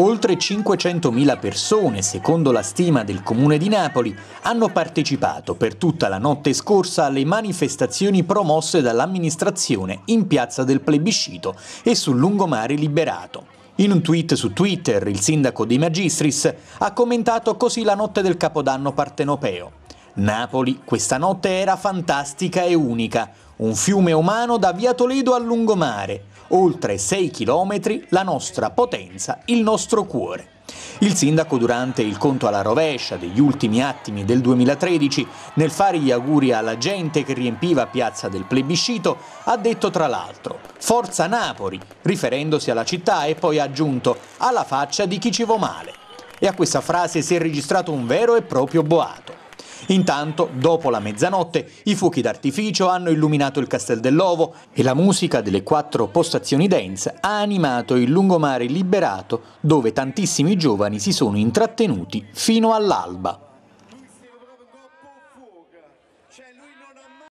Oltre 500.000 persone, secondo la stima del Comune di Napoli, hanno partecipato per tutta la notte scorsa alle manifestazioni promosse dall'amministrazione in piazza del plebiscito e sul lungomare liberato. In un tweet su Twitter il sindaco di Magistris ha commentato così la notte del Capodanno partenopeo. Napoli questa notte era fantastica e unica, un fiume umano da via Toledo al lungomare, oltre 6 chilometri, la nostra potenza, il nostro cuore. Il sindaco durante il conto alla rovescia degli ultimi attimi del 2013, nel fare gli auguri alla gente che riempiva Piazza del Plebiscito, ha detto tra l'altro «Forza Napoli», riferendosi alla città e poi ha aggiunto «alla faccia di chi ci vo male». E a questa frase si è registrato un vero e proprio boato. Intanto, dopo la mezzanotte, i fuochi d'artificio hanno illuminato il Castel dell'Ovo e la musica delle quattro postazioni dance ha animato il lungomare liberato dove tantissimi giovani si sono intrattenuti fino all'alba.